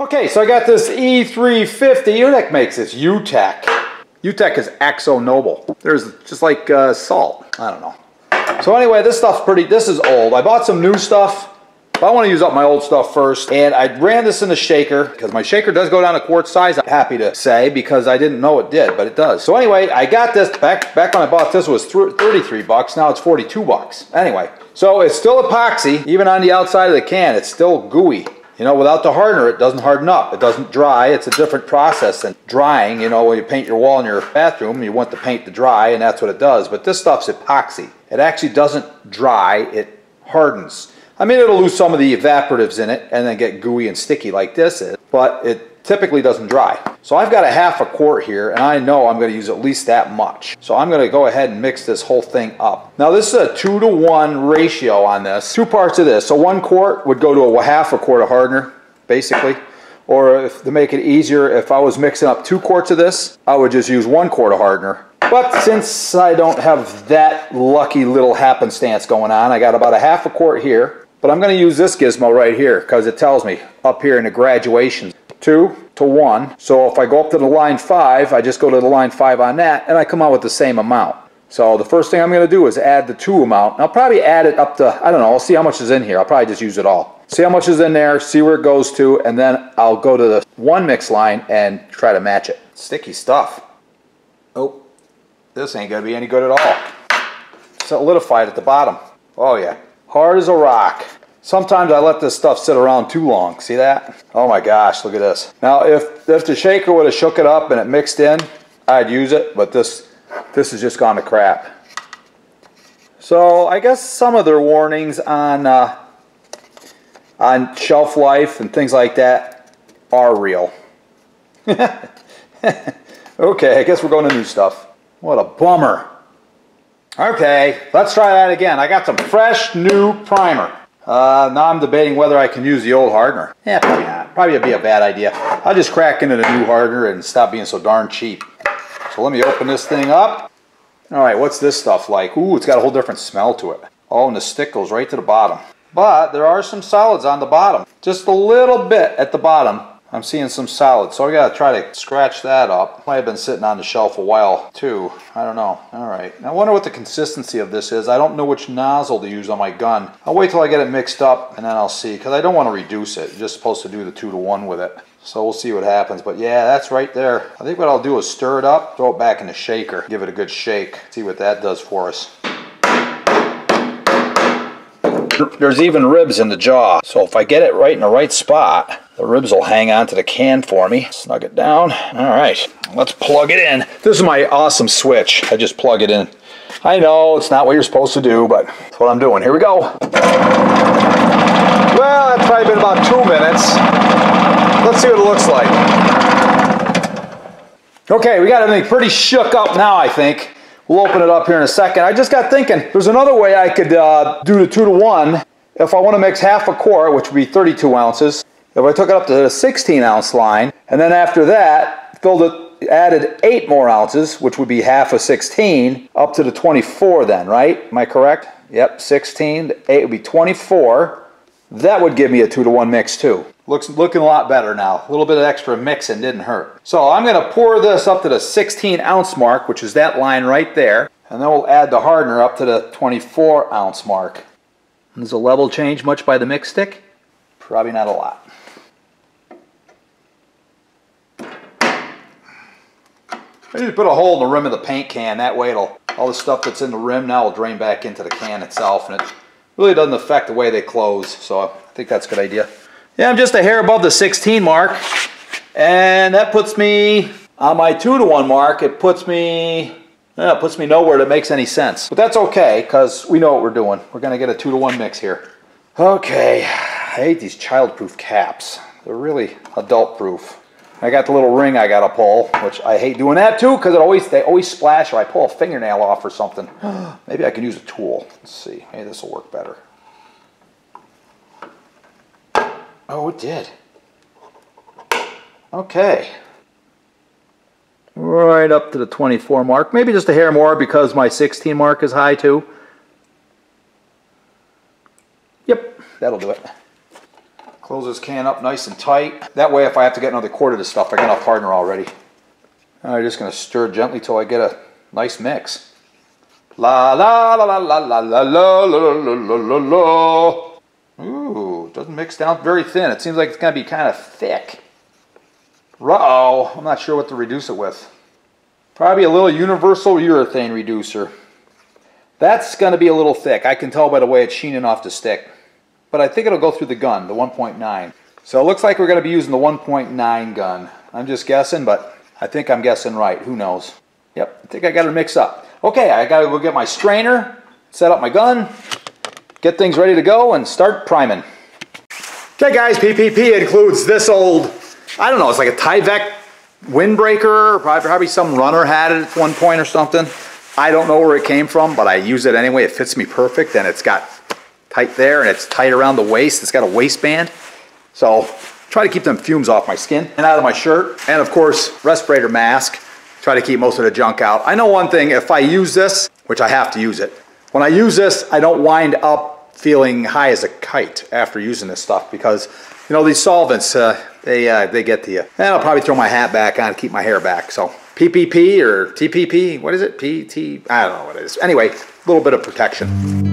Okay, so I got this E350. Who the heck makes this? UTEC. UTEC is Akzo Nobel. There's just like uh, salt. I don't know. So anyway, this stuff's pretty, this is old. I bought some new stuff. But I want to use up my old stuff first. And I ran this in the shaker because my shaker does go down to quart size. I'm happy to say because I didn't know it did, but it does. So anyway, I got this back, back when I bought this was 33 bucks. Now it's 42 bucks. Anyway, so it's still epoxy. Even on the outside of the can, it's still gooey. You know, without the hardener, it doesn't harden up. It doesn't dry. It's a different process than drying. You know, when you paint your wall in your bathroom, you want the paint to dry, and that's what it does. But this stuff's epoxy. It actually doesn't dry. It hardens. I mean, it'll lose some of the evaporatives in it and then get gooey and sticky like this is, but it typically doesn't dry. So I've got a half a quart here and I know I'm going to use at least that much. So I'm going to go ahead and mix this whole thing up. Now this is a two to one ratio on this. Two parts of this. So one quart would go to a half a quart of hardener, basically. Or if, to make it easier, if I was mixing up two quarts of this, I would just use one quart of hardener. But since I don't have that lucky little happenstance going on, I got about a half a quart here. But I'm going to use this gizmo right here because it tells me up here in the graduations. 2 to 1. So if I go up to the line 5, I just go to the line 5 on that and I come out with the same amount. So the first thing I'm going to do is add the 2 amount. I'll probably add it up to, I don't know, I'll see how much is in here. I'll probably just use it all. See how much is in there, see where it goes to, and then I'll go to the one mix line and try to match it. Sticky stuff. Oh, this ain't going to be any good at all. Solidified at the bottom. Oh yeah. Hard as a rock. Sometimes I let this stuff sit around too long. See that? Oh my gosh, look at this. Now if, if the shaker would have shook it up and it mixed in, I'd use it, but this, this has just gone to crap. So I guess some of their warnings on, uh, on shelf life and things like that are real. okay, I guess we're going to new stuff. What a bummer. Okay, let's try that again. I got some fresh new primer. Uh, now I'm debating whether I can use the old hardener. Yeah, probably not. Probably would be a bad idea. I'll just crack into the new hardener and stop being so darn cheap. So let me open this thing up. All right, what's this stuff like? Ooh, it's got a whole different smell to it. Oh, and the stick goes right to the bottom. But there are some solids on the bottom. Just a little bit at the bottom. I'm seeing some solid, so I gotta try to scratch that up. Might have been sitting on the shelf a while too. I don't know. All right. I wonder what the consistency of this is. I don't know which nozzle to use on my gun. I'll wait till I get it mixed up and then I'll see because I don't want to reduce it. You're just supposed to do the two to one with it. So we'll see what happens. But yeah, that's right there. I think what I'll do is stir it up, throw it back in the shaker, give it a good shake, see what that does for us. There's even ribs in the jaw. So if I get it right in the right spot, the ribs will hang onto the can for me. Snug it down. All right, let's plug it in. This is my awesome switch. I just plug it in. I know it's not what you're supposed to do, but that's what I'm doing. Here we go. Well, that's probably been about two minutes. Let's see what it looks like. Okay, we got everything pretty shook up now, I think. We'll open it up here in a second. I just got thinking, there's another way I could uh, do the two to one. If I want to mix half a quart, which would be 32 ounces, if I took it up to the 16 ounce line, and then after that, filled it, added eight more ounces, which would be half of 16, up to the 24 then, right? Am I correct? Yep, 16, eight would be 24. That would give me a two to one mix too. Looks looking a lot better now. A little bit of extra mixing didn't hurt. So I'm gonna pour this up to the 16 ounce mark, which is that line right there. And then we'll add the hardener up to the 24 ounce mark. Does the level change much by the mix stick? Probably not a lot. Need put a hole in the rim of the paint can. That way it'll, all the stuff that's in the rim now will drain back into the can itself. And it really doesn't affect the way they close. So I think that's a good idea. Yeah, I'm just a hair above the 16 mark. And that puts me on my two to one mark. It puts me, yeah, it puts me nowhere that makes any sense. But that's okay, because we know what we're doing. We're gonna get a two to one mix here. Okay, I hate these child-proof caps. They're really adult-proof. I got the little ring I gotta pull, which I hate doing that too, because it always they always splash or I pull a fingernail off or something. Maybe I can use a tool. Let's see. Maybe this will work better. Oh, it did. Okay. Right up to the 24 mark. Maybe just a hair more because my 16 mark is high too. Yep, that'll do it. Close this can up nice and tight. That way if I have to get another quart of this stuff, I got enough hardener already. I'm just gonna stir gently till I get a nice mix. La la la la la la la la la la la la. Ooh, doesn't mix down very thin. It seems like it's gonna be kind of thick. Uh-oh, I'm not sure what to reduce it with. Probably a little universal urethane reducer. That's gonna be a little thick. I can tell by the way it's sheening off the stick. But I think it'll go through the gun, the 1.9. So it looks like we're gonna be using the 1.9 gun. I'm just guessing, but I think I'm guessing right. Who knows? Yep, I think I got to mix up. Okay, I got to go get my strainer, set up my gun, get things ready to go, and start priming. Okay guys, PPP includes this old, I don't know, it's like a Tyvek windbreaker, probably some runner had it at one point or something. I don't know where it came from, but I use it anyway. It fits me perfect, and it's got tight there, and it's tight around the waist. It's got a waistband. So try to keep them fumes off my skin and out of my shirt. And of course, respirator mask. Try to keep most of the junk out. I know one thing, if I use this, which I have to use it, when I use this, I don't wind up feeling high as a kite after using this stuff because, you know, these solvents, uh, they, uh, they get to you. And I'll probably throw my hat back on to keep my hair back. So PPP or TPP, what is it? PT, I don't know what it is. Anyway, a little bit of protection.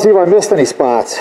See if I missed any spots.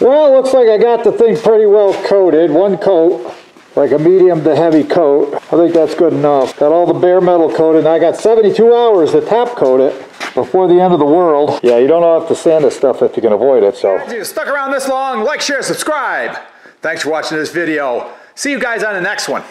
Well, looks like I got the thing pretty well coated. One coat, like a medium to heavy coat. I think that's good enough. Got all the bare metal coated, and I got 72 hours to top coat it before the end of the world. Yeah, you don't have to sand this stuff if you can avoid it, so. If you stuck around this long, like, share, subscribe. Thanks for watching this video. See you guys on the next one.